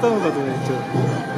처음 거든요 저.